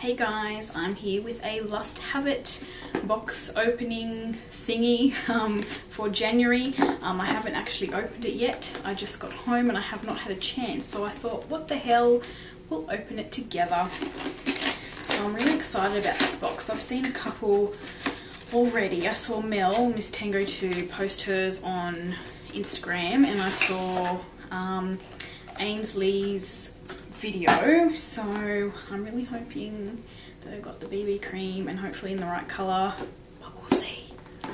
Hey guys, I'm here with a Lust Have It box opening thingy um, for January. Um, I haven't actually opened it yet. I just got home and I have not had a chance. So I thought, what the hell, we'll open it together. So I'm really excited about this box. I've seen a couple already. I saw Mel, Miss Tango 2, post hers on Instagram and I saw um, Ainsley's video so I'm really hoping that I got the BB cream and hopefully in the right colour but we'll see.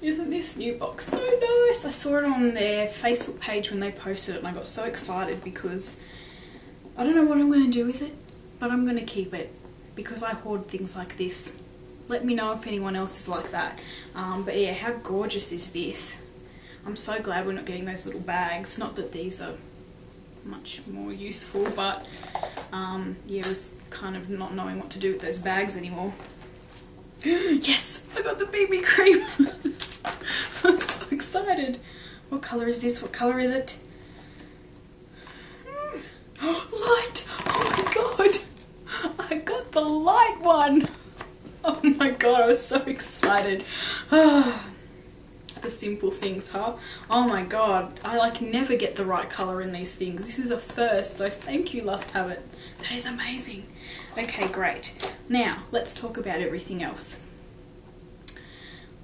Isn't this new box so nice? I saw it on their Facebook page when they posted it and I got so excited because I don't know what I'm going to do with it but I'm going to keep it because I hoard things like this. Let me know if anyone else is like that. Um, but yeah how gorgeous is this? I'm so glad we're not getting those little bags. Not that these are much more useful but um, yeah it was kind of not knowing what to do with those bags anymore. Yes I got the BB cream. I'm so excited. What color is this? What color is it? Light! Oh my god! I got the light one! Oh my god I was so excited the simple things, huh? Oh my god, I like never get the right colour in these things. This is a first, so thank you Lust Have It. That is amazing. Okay, great. Now, let's talk about everything else.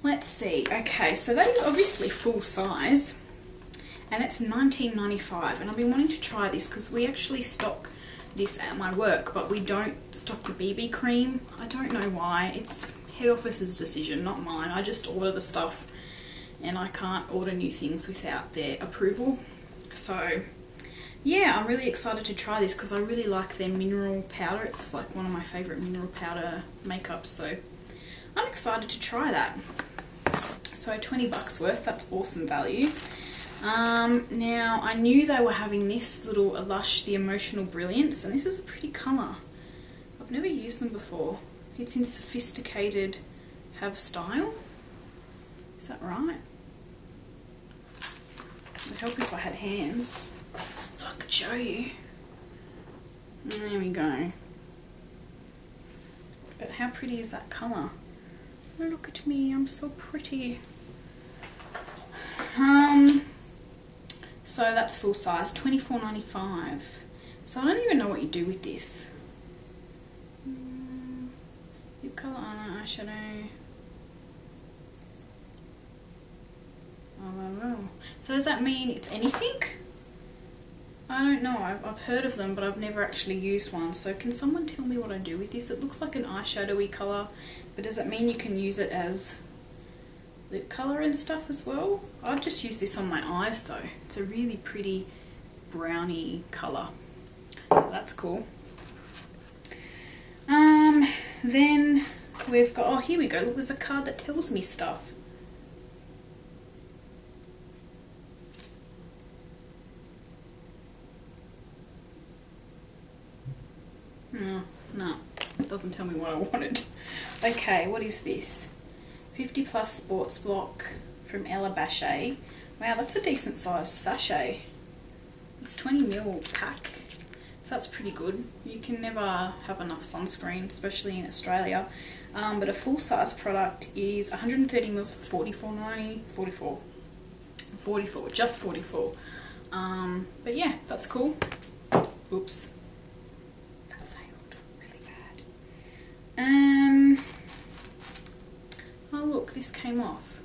Let's see. Okay, so that is obviously full size. And it's 19.95 and I've been wanting to try this because we actually stock this at my work but we don't stock the BB cream. I don't know why. It's head office's decision, not mine. I just order the stuff and I can't order new things without their approval. So yeah, I'm really excited to try this because I really like their mineral powder. It's like one of my favourite mineral powder makeups, so I'm excited to try that. So 20 bucks worth, that's awesome value. Um, now, I knew they were having this little Lush The Emotional Brilliance, and this is a pretty colour. I've never used them before. It's in Sophisticated Have Style. Is that right? Would help if I had hands so I could show you. There we go. But how pretty is that colour? Look at me, I'm so pretty. Um, so that's full size, twenty four ninety five. So I don't even know what you do with this. Mm, lip colour, an eyeshadow. So does that mean it's anything? I don't know. I've, I've heard of them, but I've never actually used one. So can someone tell me what I do with this? It looks like an eyeshadowy colour, but does that mean you can use it as lip colour and stuff as well? I've just used this on my eyes though. It's a really pretty browny colour. So that's cool. Um, then we've got, oh here we go, look there's a card that tells me stuff. No, no, it doesn't tell me what I wanted. Okay, what is this? 50 plus sports block from Ella Bache. Wow, that's a decent size sachet. It's 20 mil pack. That's pretty good. You can never have enough sunscreen, especially in Australia. Um, but a full size product is 130 mils for 44.90, 44, 44, just 44. Um, but yeah, that's cool. Oops. Um, oh look, this came off.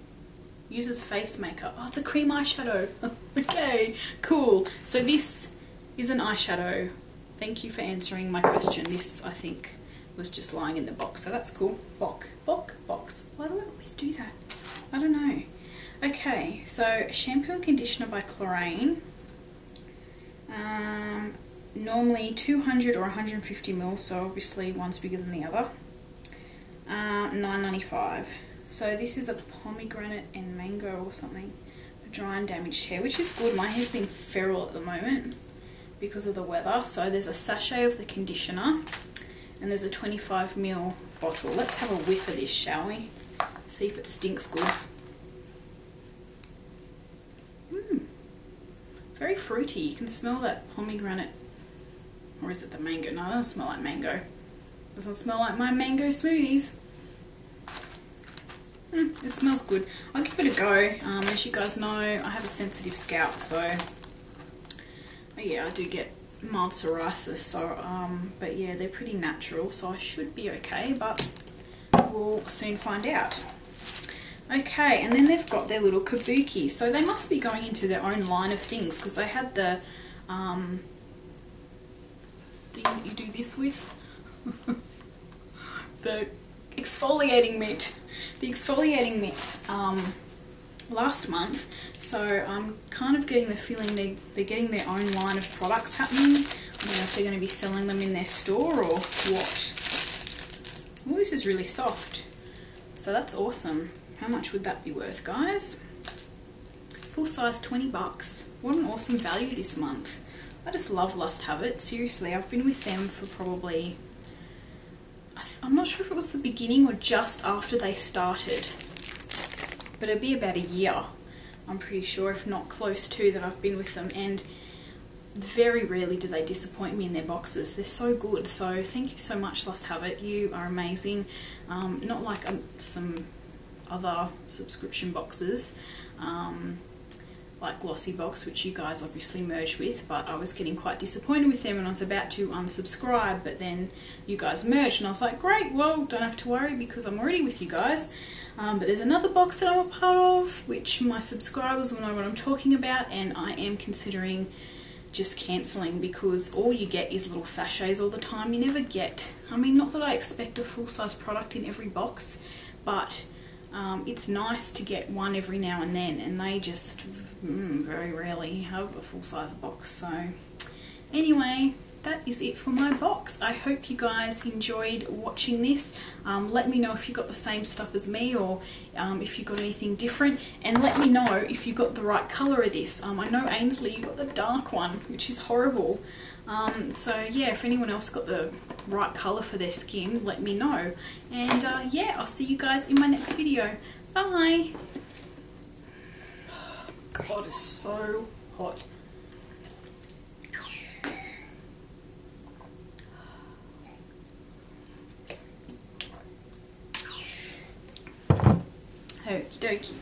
Uses face makeup. Oh, it's a cream eyeshadow. okay, cool. So this is an eyeshadow. Thank you for answering my question. This, I think, was just lying in the box. So that's cool. Box, box, box. Why do I always do that? I don't know. Okay, so shampoo and conditioner by Klorane. Um, normally 200 or 150 ml, so obviously one's bigger than the other uh, 9.95. So this is a pomegranate and mango or something for dry and damaged hair, which is good. My hair's been feral at the moment because of the weather. So there's a sachet of the conditioner and there's a 25 ml bottle. Let's have a whiff of this, shall we? See if it stinks good. Mm. Very fruity. You can smell that pomegranate. Or is it the mango? No, it doesn't smell like mango. Doesn't smell like my mango smoothies. Mm, it smells good. I'll give it a go. Um, as you guys know, I have a sensitive scalp, so yeah, I do get mild psoriasis. So, um, but yeah, they're pretty natural, so I should be okay. But we'll soon find out. Okay, and then they've got their little kabuki. So they must be going into their own line of things because they had the um, thing that you do this with. the exfoliating mitt. The exfoliating mitt um, last month. So I'm kind of getting the feeling they, they're getting their own line of products happening. I don't know if they're going to be selling them in their store or what. Oh, this is really soft. So that's awesome. How much would that be worth, guys? Full size 20 bucks. What an awesome value this month. I just love Lust Have It. Seriously, I've been with them for probably... I'm not sure if it was the beginning or just after they started. But it'd be about a year, I'm pretty sure, if not close to, that I've been with them. And very rarely do they disappoint me in their boxes. They're so good. So thank you so much, Lust Have It. You are amazing. Um, not like um, some other subscription boxes. Um, like Glossy Box, which you guys obviously merged with, but I was getting quite disappointed with them and I was about to unsubscribe, but then you guys merged and I was like, great, well, don't have to worry because I'm already with you guys. Um, but there's another box that I'm a part of, which my subscribers will know what I'm talking about, and I am considering just cancelling because all you get is little sachets all the time. You never get, I mean, not that I expect a full size product in every box, but um, it's nice to get one every now and then, and they just mm, very rarely have a full size box. So, anyway, that is it for my box. I hope you guys enjoyed watching this. Um, let me know if you got the same stuff as me or um, if you got anything different and let me know if you got the right colour of this. Um, I know Ainsley, you got the dark one, which is horrible. Um, so yeah, if anyone else got the right colour for their skin, let me know. And uh, yeah, I'll see you guys in my next video. Bye! God, it's so hot. Okie dokie.